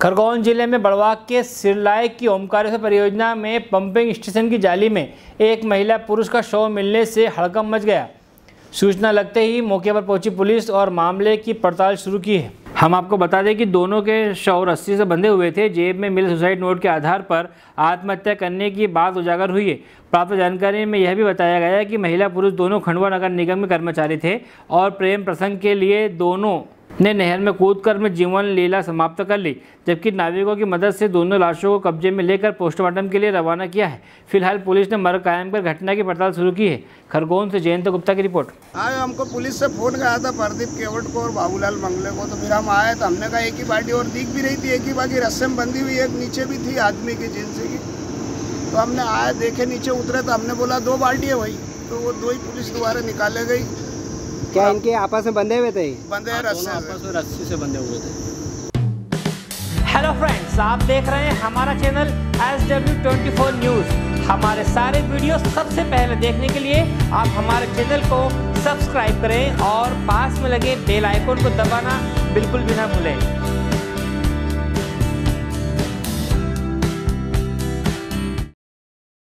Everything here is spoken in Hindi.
खरगोन ज़िले में बड़वाक के सिरलाय की ओमकारेश्वर परियोजना में पंपिंग स्टेशन की जाली में एक महिला पुरुष का शव मिलने से हड़कम मच गया। सूचना लगते ही मौके पर पहुँची पुलिस और मामले की पड़ताल शुरू की है। हम आपको बता दें कि दोनों के शव रस्सी से बंधे हुए थे। जेब में मिले सुसाइड नोट के आधार पर आत्महत्या करने की बात उजागर हुई है। प्राप्त जानकारी में यह भी बताया गया कि महिला पुरुष दोनों खंडवा नगर निगम के कर्मचारी थे और प्रेम प्रसंग के लिए दोनों ने नहर में कूदकर में जीवन लीला समाप्त कर ली, जबकि नाविकों की मदद से दोनों लाशों को कब्जे में लेकर पोस्टमार्टम के लिए रवाना किया है। फ़िलहाल पुलिस ने मर्ग कायम कर घटना की पड़ताल शुरू की है। खरगोन से जयंत गुप्ता की रिपोर्ट। आए हमको पुलिस से फ़ोन गया था प्रदीप केवट को और बाबूलाल मंगले को। तो फिर हम आए तो हमने कहा एक ही बाल्टी और दिख भी रही थी, एक ही बाकी रस्से में बंधी हुई, एक नीचे भी थी आदमी की जींस की। तो हमने आए, देखे नीचे उतरे तो हमने बोला, दो बाल्टी है वही तो वो दो ही पुलिस दोबारा निकाले गई। क्या इनके आपस में बंधे हुए थे? बंधे रस्से आपस में रस्सी से बंधे हुए थे। हेलो फ्रेंड्स आप देख रहे हैं हमारा channel S W twenty four news हमारे सारे वीडियो सबसे पहले देखने के लिए आप हमारे चैनल को सब्सक्राइब करें और पास में लगे बेल आइकोन को दबाना बिल्कुल भी ना भूलें।